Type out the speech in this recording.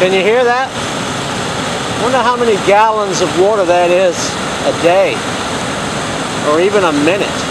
Can you hear that? Wonder how many gallons of water that is a day or even a minute.